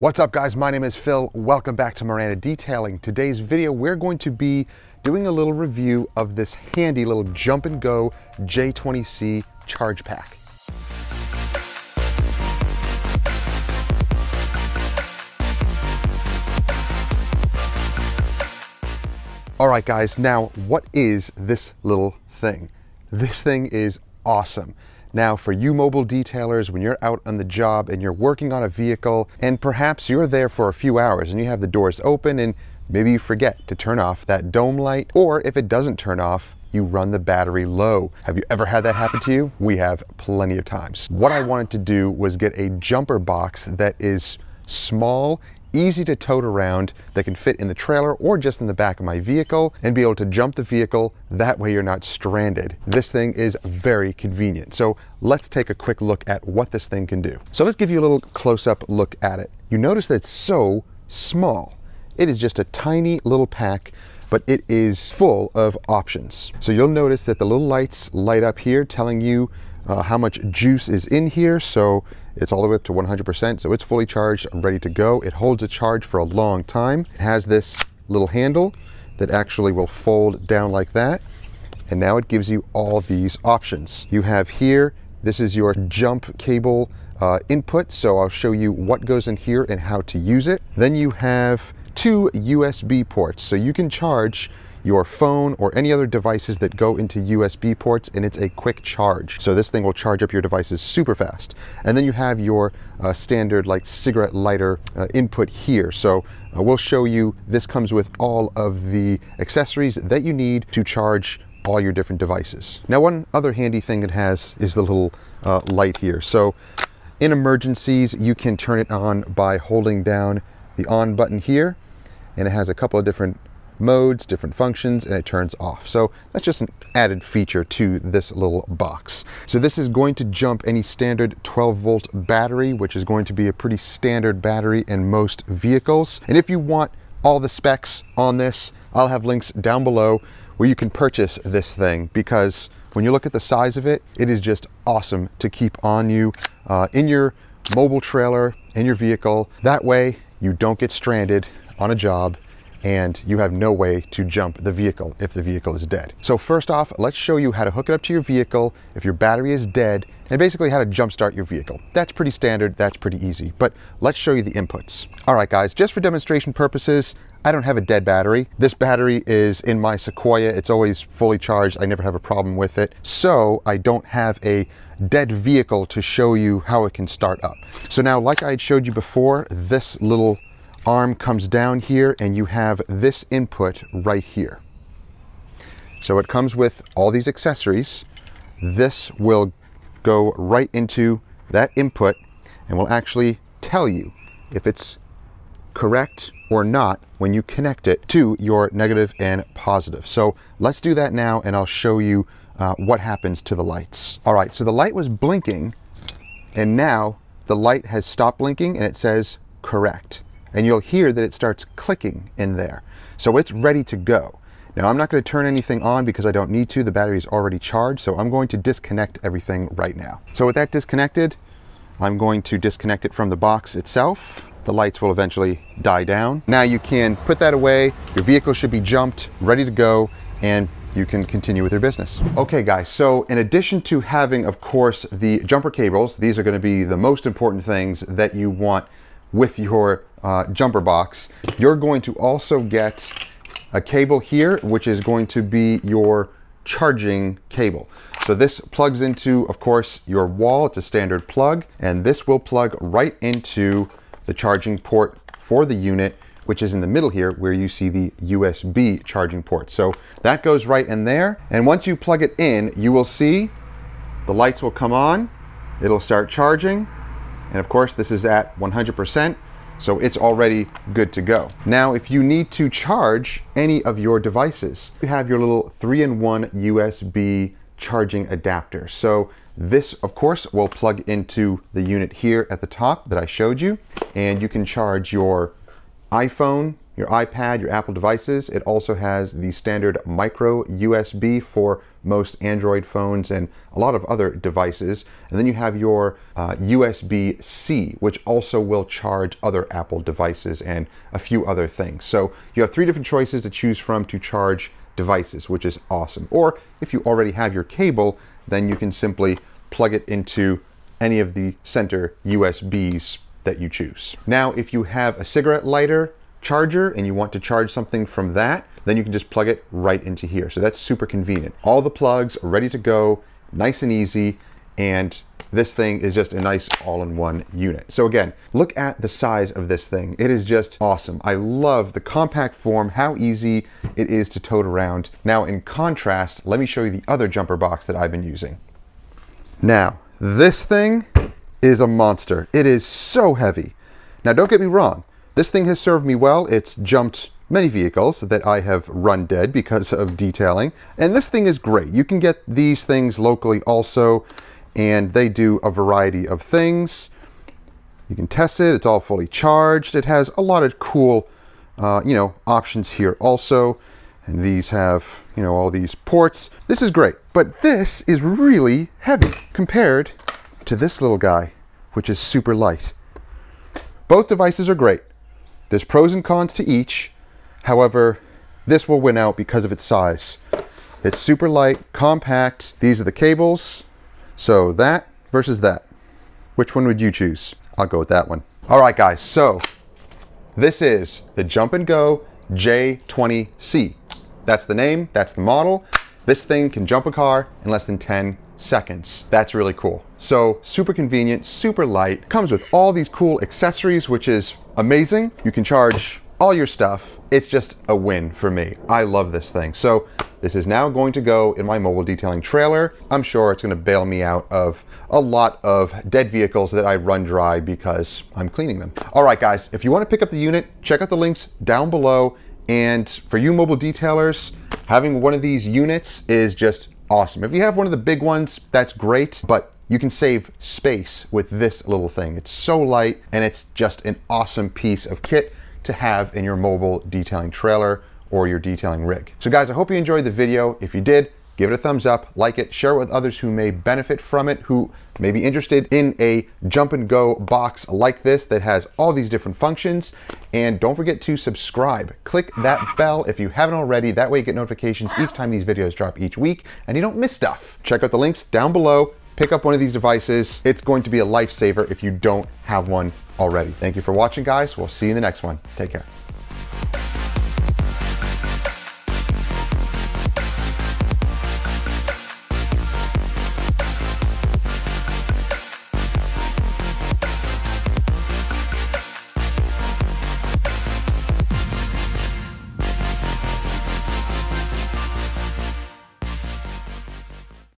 What's up guys, my name is Phil. Welcome back to Miranda Detailing. Today's video, we're going to be doing a little review of this handy little jump and go J20C charge pack. All right guys, now what is this little thing? This thing is awesome. Now, for you mobile detailers, when you're out on the job and you're working on a vehicle, and perhaps you're there for a few hours and you have the doors open and maybe you forget to turn off that dome light, or if it doesn't turn off, you run the battery low. Have you ever had that happen to you? We have plenty of times. What I wanted to do was get a jumper box that is small easy to tote around that can fit in the trailer or just in the back of my vehicle and be able to jump the vehicle. That way you're not stranded. This thing is very convenient. So let's take a quick look at what this thing can do. So let's give you a little close-up look at it. You notice that it's so small. It is just a tiny little pack but it is full of options. So you'll notice that the little lights light up here telling you uh, how much juice is in here. So it's all the way up to 100%. So it's fully charged, ready to go. It holds a charge for a long time. It has this little handle that actually will fold down like that. And now it gives you all these options. You have here, this is your jump cable uh, input. So I'll show you what goes in here and how to use it. Then you have two USB ports. So you can charge your phone or any other devices that go into USB ports and it's a quick charge. So this thing will charge up your devices super fast. And then you have your uh, standard like cigarette lighter uh, input here. So uh, we'll show you, this comes with all of the accessories that you need to charge all your different devices. Now one other handy thing it has is the little uh, light here. So in emergencies, you can turn it on by holding down the on button here and it has a couple of different modes, different functions, and it turns off. So that's just an added feature to this little box. So this is going to jump any standard 12 volt battery, which is going to be a pretty standard battery in most vehicles. And if you want all the specs on this, I'll have links down below where you can purchase this thing because when you look at the size of it, it is just awesome to keep on you uh, in your mobile trailer, in your vehicle. That way you don't get stranded on a job and you have no way to jump the vehicle if the vehicle is dead. So first off, let's show you how to hook it up to your vehicle if your battery is dead and basically how to jumpstart your vehicle. That's pretty standard, that's pretty easy, but let's show you the inputs. All right guys, just for demonstration purposes, I don't have a dead battery. This battery is in my Sequoia. It's always fully charged. I never have a problem with it. So I don't have a dead vehicle to show you how it can start up. So now, like I had showed you before, this little arm comes down here and you have this input right here. So it comes with all these accessories. This will go right into that input and will actually tell you if it's correct or not when you connect it to your negative and positive. So let's do that now and I'll show you uh, what happens to the lights. All right, so the light was blinking and now the light has stopped blinking and it says correct and you'll hear that it starts clicking in there. So it's ready to go. Now I'm not going to turn anything on because I don't need to. The battery is already charged, so I'm going to disconnect everything right now. So with that disconnected, I'm going to disconnect it from the box itself. The lights will eventually die down. Now you can put that away. Your vehicle should be jumped, ready to go, and you can continue with your business. Okay guys, so in addition to having, of course, the jumper cables, these are gonna be the most important things that you want with your uh, jumper box, you're going to also get a cable here, which is going to be your charging cable. So this plugs into, of course, your wall. It's a standard plug, and this will plug right into the charging port for the unit, which is in the middle here where you see the USB charging port. So that goes right in there. And once you plug it in, you will see the lights will come on, it'll start charging, and of course, this is at 100%, so it's already good to go. Now, if you need to charge any of your devices, you have your little three-in-one USB charging adapter. So this, of course, will plug into the unit here at the top that I showed you, and you can charge your iPhone, your iPad, your Apple devices. It also has the standard micro USB for most Android phones and a lot of other devices. And then you have your uh, USB-C, which also will charge other Apple devices and a few other things. So you have three different choices to choose from to charge devices, which is awesome. Or if you already have your cable, then you can simply plug it into any of the center USBs that you choose. Now, if you have a cigarette lighter charger and you want to charge something from that, then you can just plug it right into here. So that's super convenient. All the plugs are ready to go, nice and easy, and this thing is just a nice all-in-one unit. So again, look at the size of this thing. It is just awesome. I love the compact form, how easy it is to tote around. Now in contrast, let me show you the other jumper box that I've been using. Now, this thing is a monster. It is so heavy. Now don't get me wrong, this thing has served me well. It's jumped many vehicles that I have run dead because of detailing. And this thing is great. You can get these things locally also, and they do a variety of things. You can test it. It's all fully charged. It has a lot of cool, uh, you know, options here also. And these have, you know, all these ports. This is great, but this is really heavy compared to this little guy, which is super light. Both devices are great. There's pros and cons to each. However, this will win out because of its size. It's super light, compact. These are the cables. So that versus that. Which one would you choose? I'll go with that one. All right, guys, so this is the Jump and Go J20C. That's the name, that's the model. This thing can jump a car in less than 10 seconds. That's really cool. So super convenient, super light, comes with all these cool accessories, which is amazing. You can charge all your stuff. It's just a win for me. I love this thing. So this is now going to go in my mobile detailing trailer. I'm sure it's going to bail me out of a lot of dead vehicles that I run dry because I'm cleaning them. All right, guys, if you want to pick up the unit, check out the links down below. And for you mobile detailers, having one of these units is just awesome. If you have one of the big ones, that's great, but you can save space with this little thing. It's so light and it's just an awesome piece of kit to have in your mobile detailing trailer or your detailing rig. So guys, I hope you enjoyed the video. If you did, give it a thumbs up, like it, share it with others who may benefit from it, who may be interested in a jump and go box like this that has all these different functions. And don't forget to subscribe. Click that bell if you haven't already. That way you get notifications each time these videos drop each week and you don't miss stuff. Check out the links down below pick up one of these devices. It's going to be a lifesaver if you don't have one already. Thank you for watching, guys. We'll see you in the next one. Take care.